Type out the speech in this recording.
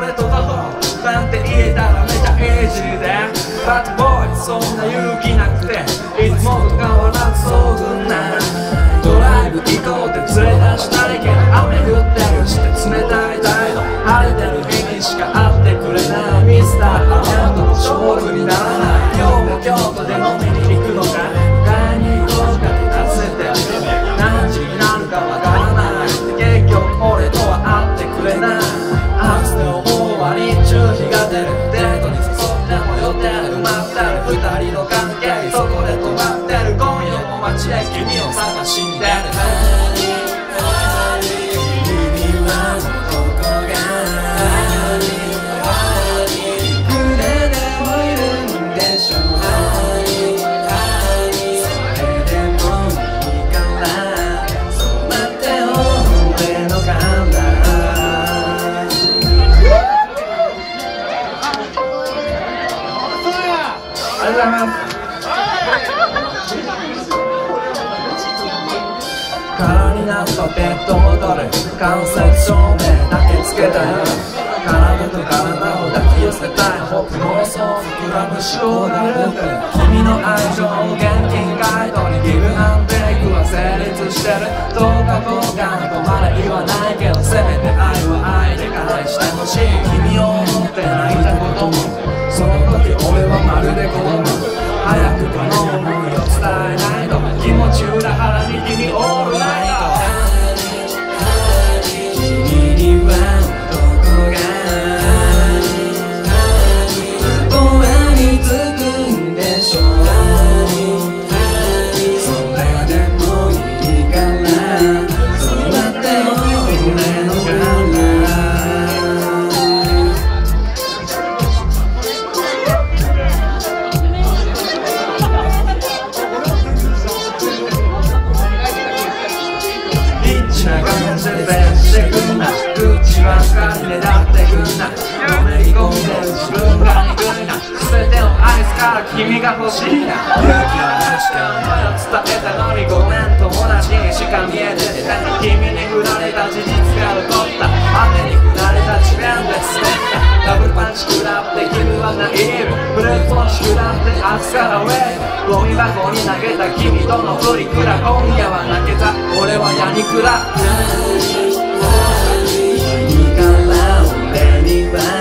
俺とタトなんて。言えたらめちゃエイジーで But boy そんな勇気なくて。いつもと変わらず遭遇なドライブ行こうって連れ出したいけど雨降ってるして冷たい態度晴れてる日にしか会ってくれない。ミスターアメとも勝負にならない。今日も京都で飲みに行くのか。迎えに行こうかって尋ねて。何時になるかわか埋まってる二人の関係そこで止まってる今夜も街で君を探しに出るます空になったペットボトル間接照明だけつけたよ体と体を抱き寄せたい僕妄想膨らむ思考グループ君の愛情を現金ガイドにギブアンテイクは成立してるどうかどうかとまで言わないけどせめて愛は愛で返してほしい君を思って泣いたこともその時俺はまるで子供。早くこの思いを伝えないと。気持ち裏腹に君オーリッチな感じでベンしてくんな口ばっかり狙ってくんなのめり込んでる自分が憎いな全てのアイスから君が欲しいな勇気を出してお前を伝えたのにごめん友達にしか見えてて君に振られた事実が残った箱に投げた君とのプリクラ今夜は泣けた。俺はヤニクラ。いいから俺には